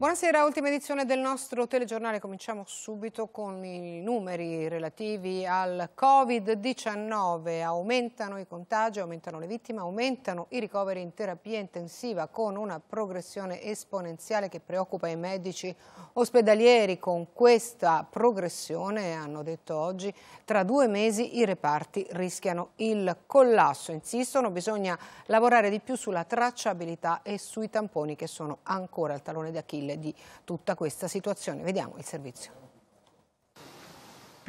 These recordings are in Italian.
Buonasera, ultima edizione del nostro telegiornale. Cominciamo subito con i numeri relativi al Covid-19. Aumentano i contagi, aumentano le vittime, aumentano i ricoveri in terapia intensiva con una progressione esponenziale che preoccupa i medici ospedalieri. Con questa progressione, hanno detto oggi, tra due mesi i reparti rischiano il collasso. Insistono, bisogna lavorare di più sulla tracciabilità e sui tamponi che sono ancora il talone di tutta questa situazione. Vediamo il servizio.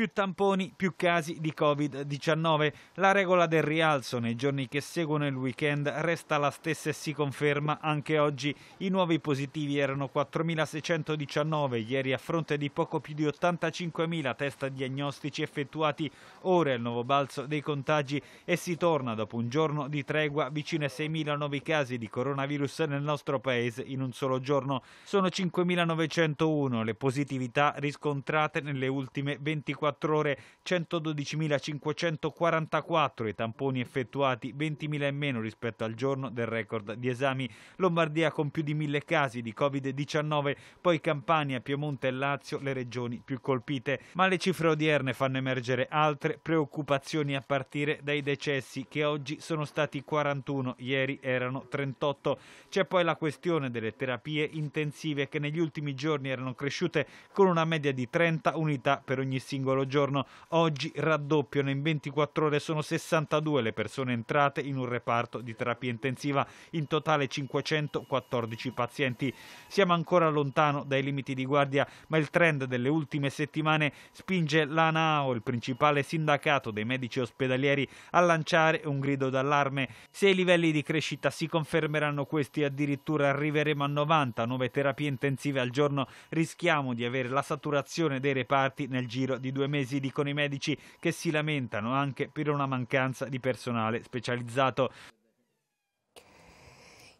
Più tamponi, più casi di Covid-19. La regola del rialzo nei giorni che seguono il weekend resta la stessa e si conferma anche oggi. I nuovi positivi erano 4.619 ieri a fronte di poco più di 85.000 test diagnostici effettuati. Ora il nuovo balzo dei contagi e si torna dopo un giorno di tregua vicino ai 6.000 nuovi casi di coronavirus nel nostro paese in un solo giorno. Sono 5.901 le positività riscontrate nelle ultime 24 24 ore 112.544 i tamponi effettuati, 20.000 in meno rispetto al giorno del record di esami. Lombardia con più di 1.000 casi di Covid-19, poi Campania, Piemonte e Lazio le regioni più colpite. Ma le cifre odierne fanno emergere altre preoccupazioni a partire dai decessi che oggi sono stati 41, ieri erano 38. C'è poi la questione delle terapie intensive che negli ultimi giorni erano cresciute con una media di 30 unità per ogni singolo singolo giorno. Oggi raddoppiano, in 24 ore sono 62 le persone entrate in un reparto di terapia intensiva, in totale 514 pazienti. Siamo ancora lontano dai limiti di guardia, ma il trend delle ultime settimane spinge l'ANAO, il principale sindacato dei medici ospedalieri, a lanciare un grido d'allarme. Se i livelli di crescita si confermeranno questi, addirittura arriveremo a 90 nuove terapie intensive al giorno, rischiamo di avere la saturazione dei reparti nel giro di due due mesi, dicono i medici, che si lamentano anche per una mancanza di personale specializzato.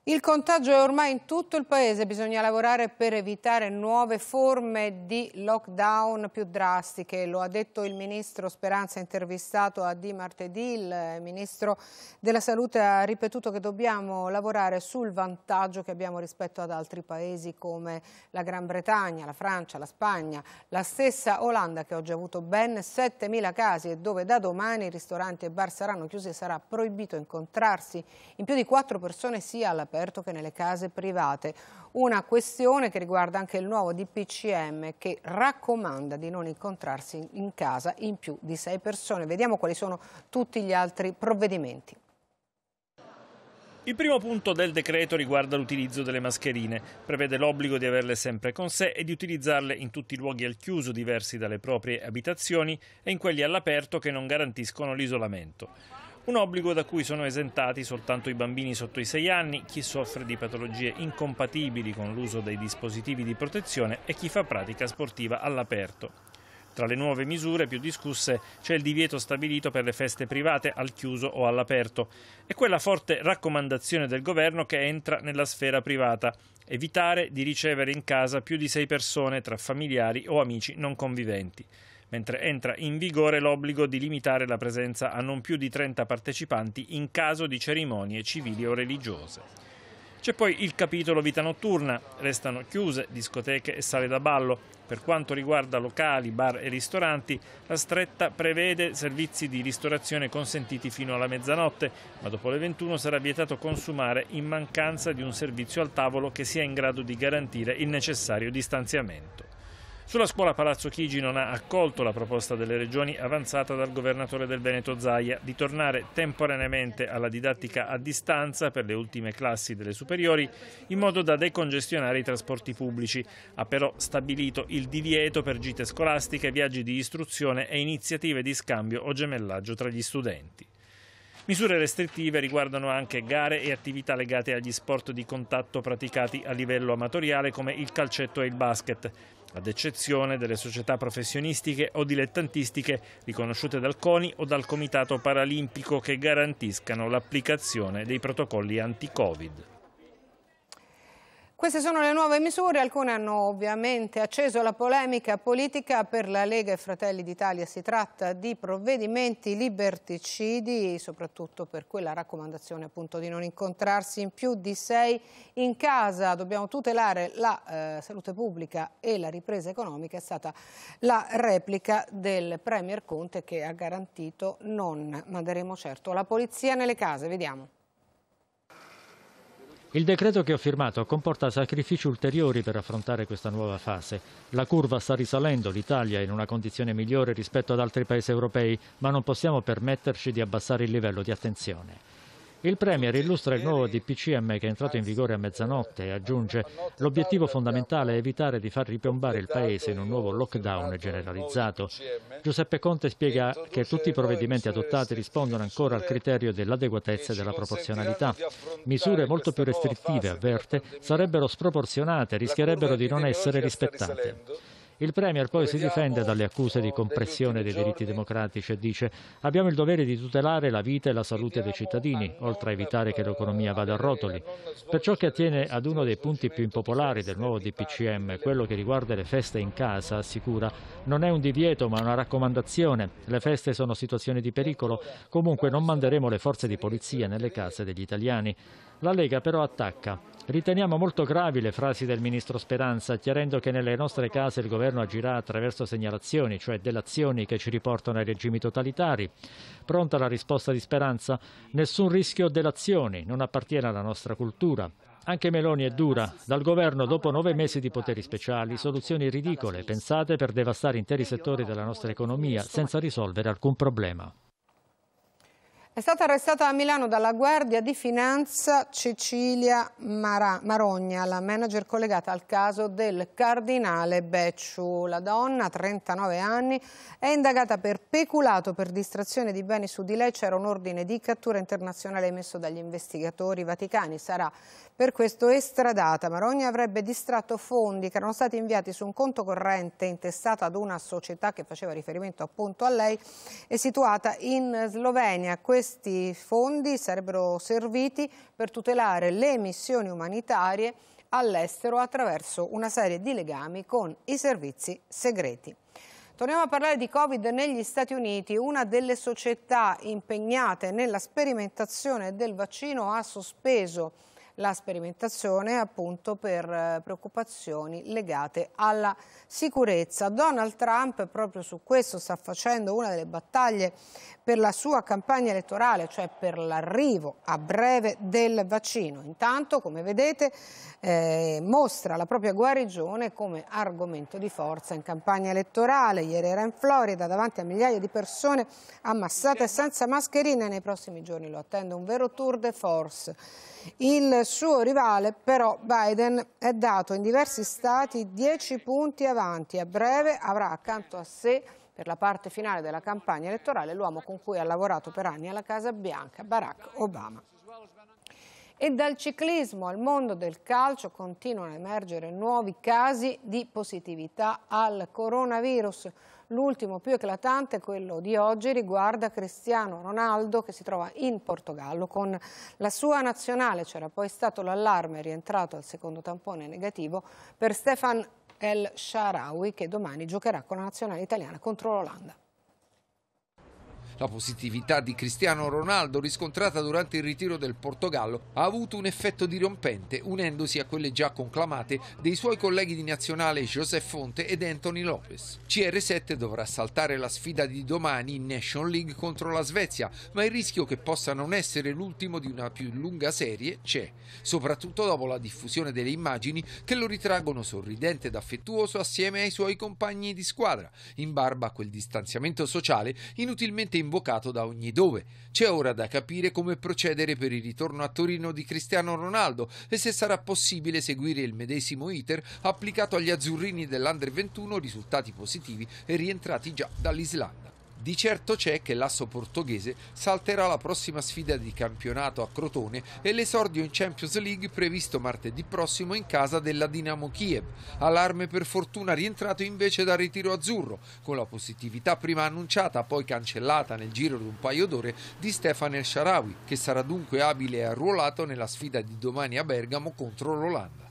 Il contagio è ormai in tutto il paese, bisogna lavorare per evitare nuove forme di lockdown più drastiche, lo ha detto il ministro Speranza intervistato a Di martedì, il ministro della salute ha ripetuto che dobbiamo lavorare sul vantaggio che abbiamo rispetto ad altri paesi come la Gran Bretagna, la Francia, la Spagna, la stessa Olanda che oggi ha avuto ben 7.000 casi e dove da domani ristoranti e bar saranno chiusi e sarà proibito incontrarsi in più di quattro persone sia all'aperto all'aperto che nelle case private. Una questione che riguarda anche il nuovo DPCM che raccomanda di non incontrarsi in casa in più di sei persone. Vediamo quali sono tutti gli altri provvedimenti. Il primo punto del decreto riguarda l'utilizzo delle mascherine. Prevede l'obbligo di averle sempre con sé e di utilizzarle in tutti i luoghi al chiuso diversi dalle proprie abitazioni e in quelli all'aperto che non garantiscono l'isolamento. Un obbligo da cui sono esentati soltanto i bambini sotto i 6 anni, chi soffre di patologie incompatibili con l'uso dei dispositivi di protezione e chi fa pratica sportiva all'aperto. Tra le nuove misure più discusse c'è il divieto stabilito per le feste private al chiuso o all'aperto. E quella forte raccomandazione del governo che entra nella sfera privata, evitare di ricevere in casa più di sei persone tra familiari o amici non conviventi mentre entra in vigore l'obbligo di limitare la presenza a non più di 30 partecipanti in caso di cerimonie civili o religiose. C'è poi il capitolo vita notturna, restano chiuse discoteche e sale da ballo. Per quanto riguarda locali, bar e ristoranti, la stretta prevede servizi di ristorazione consentiti fino alla mezzanotte, ma dopo le 21 sarà vietato consumare in mancanza di un servizio al tavolo che sia in grado di garantire il necessario distanziamento. Sulla scuola Palazzo Chigi non ha accolto la proposta delle regioni avanzata dal governatore del Veneto Zaia di tornare temporaneamente alla didattica a distanza per le ultime classi delle superiori in modo da decongestionare i trasporti pubblici. Ha però stabilito il divieto per gite scolastiche, viaggi di istruzione e iniziative di scambio o gemellaggio tra gli studenti. Misure restrittive riguardano anche gare e attività legate agli sport di contatto praticati a livello amatoriale come il calcetto e il basket ad eccezione delle società professionistiche o dilettantistiche riconosciute dal CONI o dal Comitato Paralimpico che garantiscano l'applicazione dei protocolli anti-Covid. Queste sono le nuove misure, alcune hanno ovviamente acceso la polemica politica per la Lega e Fratelli d'Italia. Si tratta di provvedimenti liberticidi, soprattutto per quella raccomandazione appunto di non incontrarsi in più di sei in casa. Dobbiamo tutelare la eh, salute pubblica e la ripresa economica. È stata la replica del Premier Conte che ha garantito non manderemo certo la polizia nelle case. Vediamo. Il decreto che ho firmato comporta sacrifici ulteriori per affrontare questa nuova fase. La curva sta risalendo, l'Italia è in una condizione migliore rispetto ad altri paesi europei, ma non possiamo permetterci di abbassare il livello di attenzione. Il Premier illustra il nuovo DPCM che è entrato in vigore a mezzanotte e aggiunge l'obiettivo fondamentale è evitare di far ripiombare il Paese in un nuovo lockdown generalizzato. Giuseppe Conte spiega che tutti i provvedimenti adottati rispondono ancora al criterio dell'adeguatezza e della proporzionalità. Misure molto più restrittive, avverte, sarebbero sproporzionate e rischierebbero di non essere rispettate. Il Premier poi si difende dalle accuse di compressione dei diritti democratici e dice abbiamo il dovere di tutelare la vita e la salute dei cittadini, oltre a evitare che l'economia vada a rotoli. Per ciò che attiene ad uno dei punti più impopolari del nuovo DPCM, quello che riguarda le feste in casa, assicura non è un divieto ma una raccomandazione. Le feste sono situazioni di pericolo, comunque non manderemo le forze di polizia nelle case degli italiani. La Lega però attacca. Riteniamo molto gravi le frasi del ministro Speranza, chiarendo che nelle nostre case il governo agirà attraverso segnalazioni, cioè delazioni che ci riportano ai regimi totalitari. Pronta la risposta di Speranza? Nessun rischio delazioni, non appartiene alla nostra cultura. Anche Meloni è dura. Dal governo, dopo nove mesi di poteri speciali, soluzioni ridicole, pensate per devastare interi settori della nostra economia senza risolvere alcun problema. È stata arrestata a Milano dalla Guardia di Finanza Cecilia Mara Marogna, la manager collegata al caso del cardinale Becciu. La donna, 39 anni, è indagata per peculato per distrazione di beni su di lei. C'era un ordine di cattura internazionale emesso dagli investigatori vaticani. Sarà per questo estradata. Marogna avrebbe distratto fondi che erano stati inviati su un conto corrente intestato ad una società che faceva riferimento appunto a lei e situata in Slovenia. Questi fondi sarebbero serviti per tutelare le missioni umanitarie all'estero attraverso una serie di legami con i servizi segreti. Torniamo a parlare di Covid negli Stati Uniti. Una delle società impegnate nella sperimentazione del vaccino ha sospeso la sperimentazione appunto per eh, preoccupazioni legate alla sicurezza. Donald Trump proprio su questo sta facendo una delle battaglie per la sua campagna elettorale, cioè per l'arrivo a breve del vaccino. Intanto, come vedete, eh, mostra la propria guarigione come argomento di forza in campagna elettorale. Ieri era in Florida davanti a migliaia di persone ammassate senza mascherine. Nei prossimi giorni lo attende un vero tour de force. Il suo rivale però Biden è dato in diversi stati 10 punti avanti. A breve avrà accanto a sé per la parte finale della campagna elettorale l'uomo con cui ha lavorato per anni alla Casa Bianca, Barack Obama. E dal ciclismo al mondo del calcio continuano a emergere nuovi casi di positività al coronavirus. L'ultimo più eclatante, quello di oggi, riguarda Cristiano Ronaldo che si trova in Portogallo con la sua nazionale. C'era poi stato l'allarme rientrato al secondo tampone negativo per Stefan El Sharawi che domani giocherà con la nazionale italiana contro l'Olanda. La positività di Cristiano Ronaldo riscontrata durante il ritiro del Portogallo ha avuto un effetto dirompente unendosi a quelle già conclamate dei suoi colleghi di nazionale Joseph Fonte ed Anthony Lopez. CR7 dovrà saltare la sfida di domani in Nation League contro la Svezia, ma il rischio che possa non essere l'ultimo di una più lunga serie c'è, soprattutto dopo la diffusione delle immagini che lo ritraggono sorridente ed affettuoso assieme ai suoi compagni di squadra, in barba a quel distanziamento sociale inutilmente invocato invocato da ogni dove. C'è ora da capire come procedere per il ritorno a Torino di Cristiano Ronaldo e se sarà possibile seguire il medesimo iter applicato agli azzurrini dell'Under 21 risultati positivi e rientrati già dall'Islanda. Di certo c'è che l'asso portoghese salterà la prossima sfida di campionato a Crotone e l'esordio in Champions League previsto martedì prossimo in casa della Dinamo Kiev. Allarme per fortuna rientrato invece dal ritiro azzurro, con la positività prima annunciata poi cancellata nel giro di un paio d'ore di Stefan El Sharawi, che sarà dunque abile e arruolato nella sfida di domani a Bergamo contro l'Olanda.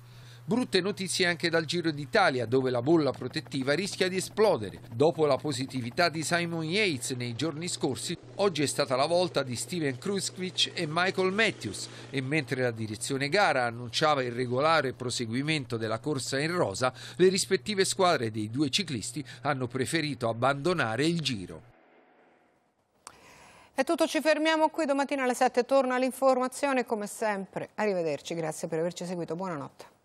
Brutte notizie anche dal Giro d'Italia, dove la bolla protettiva rischia di esplodere. Dopo la positività di Simon Yates nei giorni scorsi, oggi è stata la volta di Steven Kruskovic e Michael Matthews e mentre la direzione gara annunciava il regolare proseguimento della corsa in rosa, le rispettive squadre dei due ciclisti hanno preferito abbandonare il Giro. È tutto, ci fermiamo qui, domattina alle 7 torna l'informazione come sempre. Arrivederci, grazie per averci seguito, buonanotte.